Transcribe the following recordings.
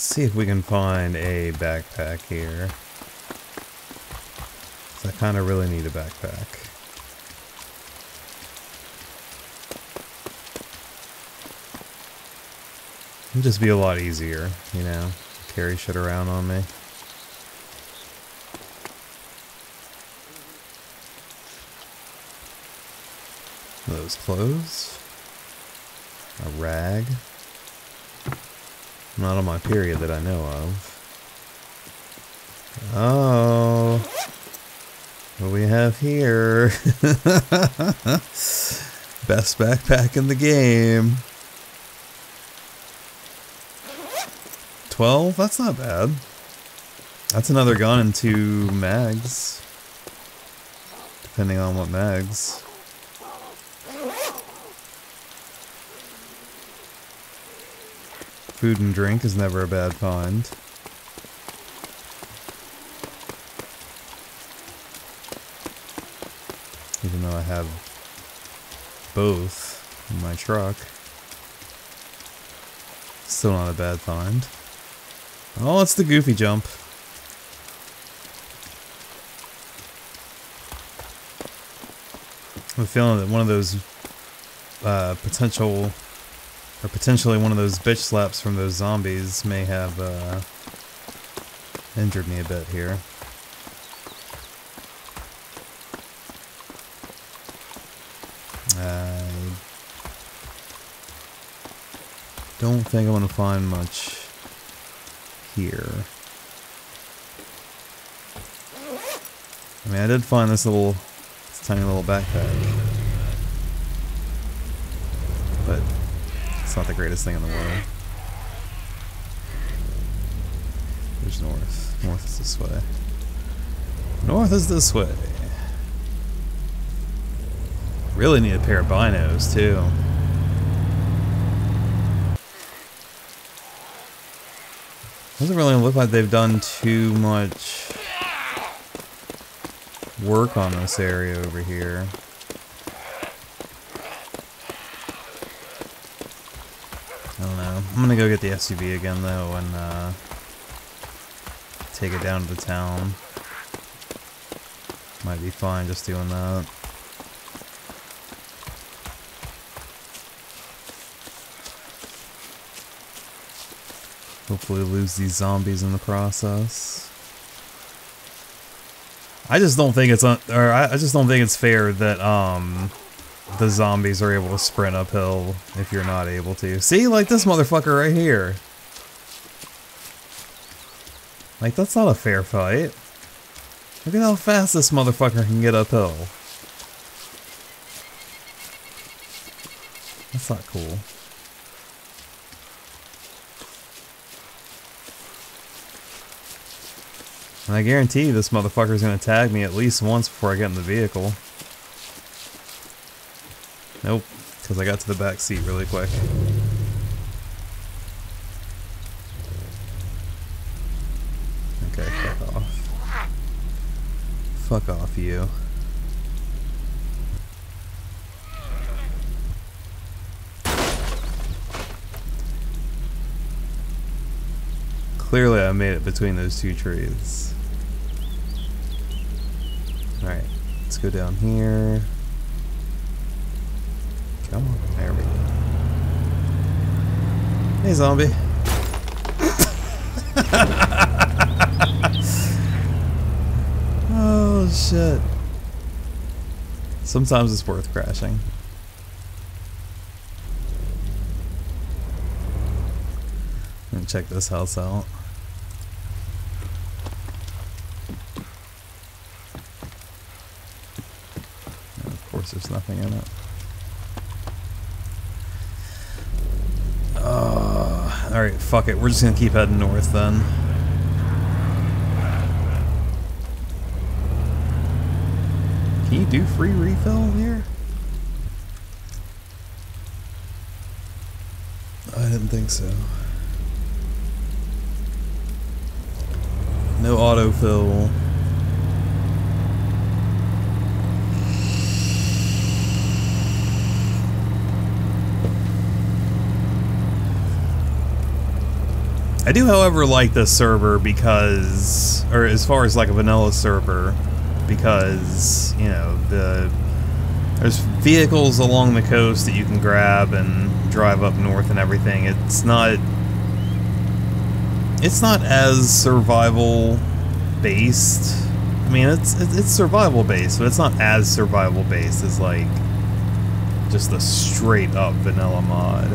Let's see if we can find a backpack here. I kind of really need a backpack. It'd just be a lot easier, you know, carry shit around on me. Those clothes. A rag. Not on my period that I know of. Oh. What we have here? Best backpack in the game. 12? That's not bad. That's another gun and two mags. Depending on what mags. Food and drink is never a bad find. Even though I have both in my truck. Still not a bad find. Oh, it's the goofy jump. I'm feeling that one of those uh, potential or potentially one of those bitch slaps from those zombies may have uh, injured me a bit here. I don't think I'm going to find much here. I mean, I did find this little, this tiny little backpack. But it's not the greatest thing in the world. There's north. North is this way. North is this way. Really need a pair of binos, too. Doesn't really look like they've done too much work on this area over here. I'm gonna go get the SUV again though and uh, take it down to the town. Might be fine just doing that. Hopefully lose these zombies in the process. I just don't think it's un or I, I just don't think it's fair that um the zombies are able to sprint uphill if you're not able to. See, like this motherfucker right here. Like, that's not a fair fight. Look at how fast this motherfucker can get uphill. That's not cool. And I guarantee this motherfucker's gonna tag me at least once before I get in the vehicle. Nope, because I got to the back seat really quick. Okay, fuck off. Fuck off, you. Clearly I made it between those two trees. Alright, let's go down here. Come on. There we go. Hey, zombie. oh, shit. Sometimes it's worth crashing. Let check this house out. of course, there's nothing in it. Alright, fuck it. We're just gonna keep heading north then. Can you do free refill here? I didn't think so. No autofill. I do, however, like this server because, or as far as like a vanilla server, because, you know, the there's vehicles along the coast that you can grab and drive up north and everything. It's not it's not as survival based. I mean, it's it's survival based, but it's not as survival based as like just the straight up vanilla mod.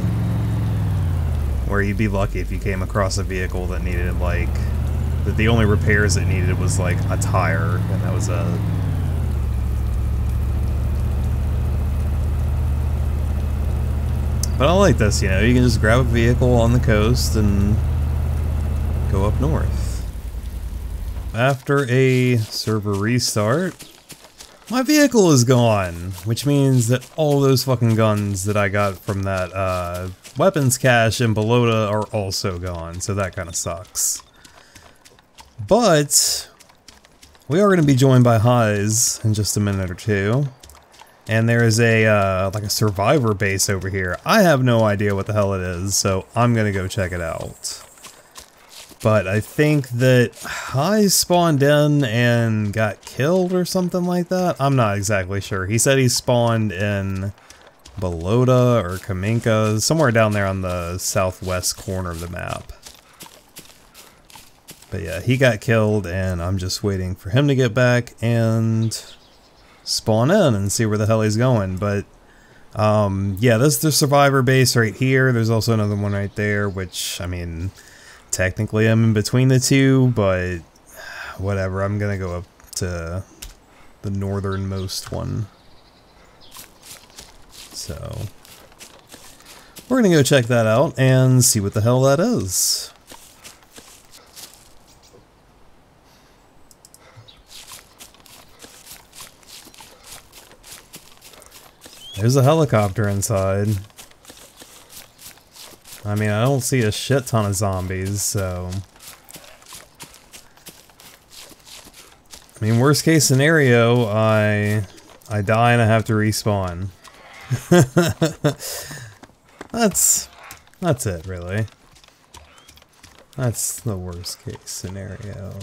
Where you'd be lucky if you came across a vehicle that needed like that the only repairs it needed was like a tire and that was a But I like this, you know, you can just grab a vehicle on the coast and go up north. After a server restart, my vehicle is gone, which means that all those fucking guns that I got from that uh, weapons cache in Balota are also gone, so that kind of sucks. But we are going to be joined by Highs in just a minute or two. And there is a, uh, like a survivor base over here. I have no idea what the hell it is, so I'm gonna go check it out. But I think that I spawned in and got killed or something like that. I'm not exactly sure. He said he spawned in Balota or Kamenka, somewhere down there on the southwest corner of the map. But yeah, he got killed and I'm just waiting for him to get back and spawn in and see where the hell he's going. But um, yeah, this is the survivor base right here. There's also another one right there, which, I mean, technically I'm in between the two, but whatever. I'm to go up to the northernmost one. So, we're to go check that out and see what the hell that is. There's a helicopter inside. I mean, I don't see a shit ton of zombies, so... I mean, worst case scenario, I... I die and I have to respawn. that's... That's it, really. That's the worst case scenario.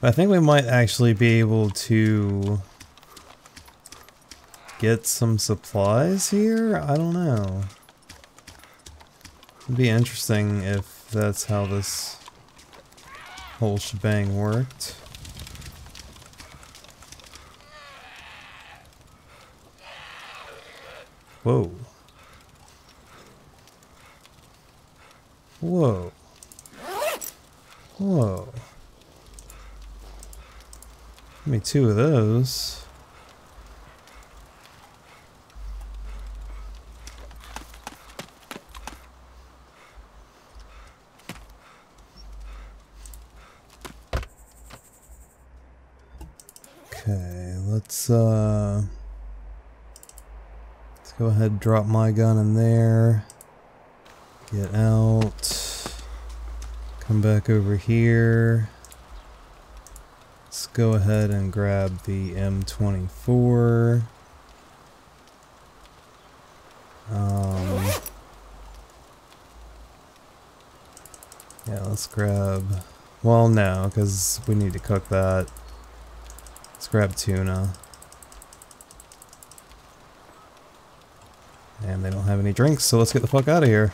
But I think we might actually be able to get some supplies here? I don't know. It'd be interesting if that's how this whole shebang worked. Whoa. Whoa. Whoa. Give me two of those. Let's uh let's go ahead and drop my gun in there. Get out. Come back over here. Let's go ahead and grab the M24. Um, yeah, let's grab... Well, no, because we need to cook that. Let's grab tuna. And they don't have any drinks, so let's get the fuck out of here.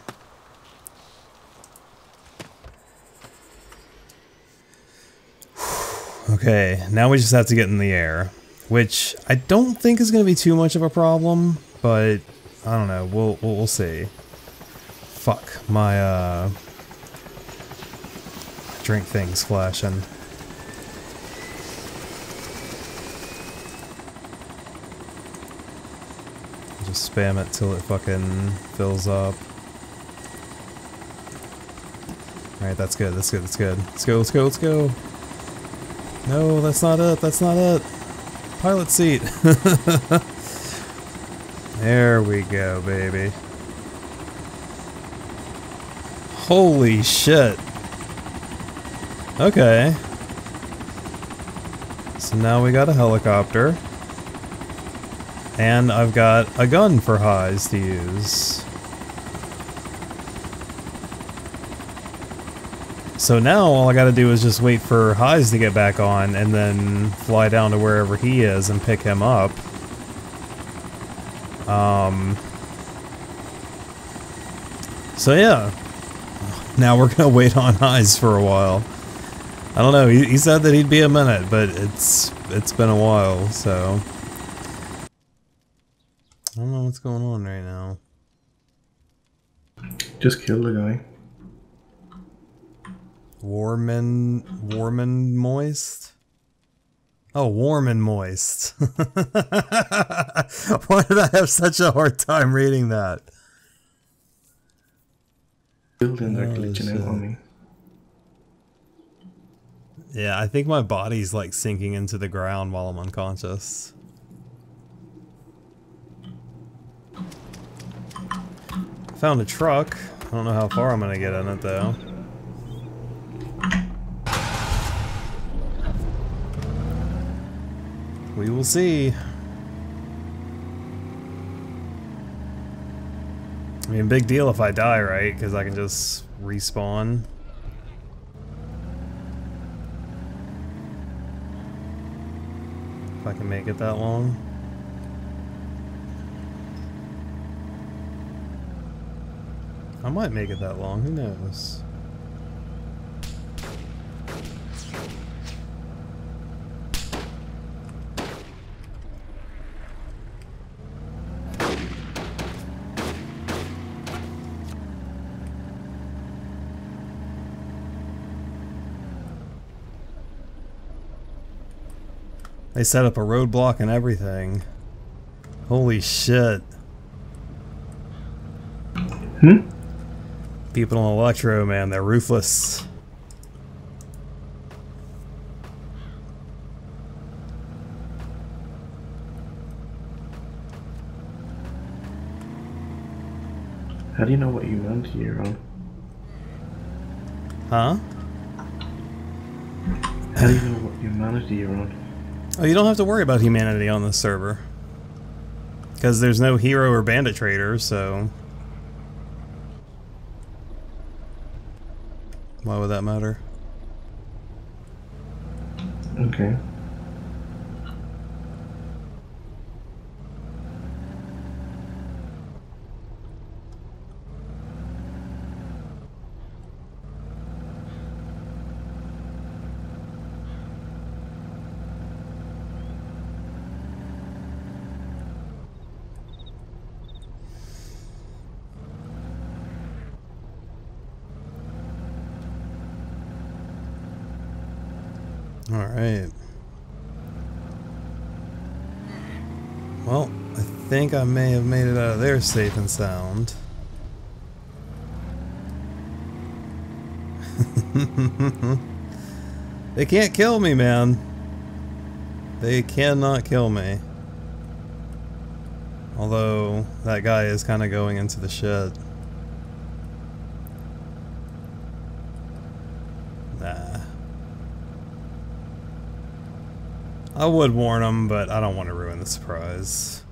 okay, now we just have to get in the air. Which I don't think is going to be too much of a problem, but I don't know. We'll, we'll, we'll see. Fuck, my uh, drink thing's flashing. Just spam it till it fucking fills up. Alright, that's good, that's good, that's good. Let's go, let's go, let's go! No, that's not it, that's not it! Pilot seat! there we go, baby. Holy shit! Okay. So now we got a helicopter. And I've got a gun for highs to use. So now all I gotta do is just wait for Highs to get back on and then fly down to wherever he is and pick him up. Um, so yeah, now we're gonna wait on Highs for a while. I don't know, he, he said that he'd be a minute, but it's it's been a while, so... I don't know what's going on right now. Just kill the guy. Warm and warm and moist. Oh, warm and moist. Why did I have such a hard time reading that? Building Oh, glitching out on me. Yeah, I think my body's like sinking into the ground while I'm unconscious. Found a truck. I don't know how far I'm gonna get in it though. We will see. I mean, big deal if I die, right? Because I can just respawn. If I can make it that long. I might make it that long, who knows? They set up a roadblock and everything. Holy shit. Hmm? People on Electro, man, they're ruthless. How do you know what humanity you're on? Huh? How do you know what humanity you're on? Oh, you don't have to worry about humanity on this server. Because there's no hero or bandit trader, so... Why would that matter? Okay. Alright. Well, I think I may have made it out of there safe and sound. they can't kill me, man. They cannot kill me. Although, that guy is kind of going into the shed. I would warn them, but I don't want to ruin the surprise.